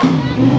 Yeah.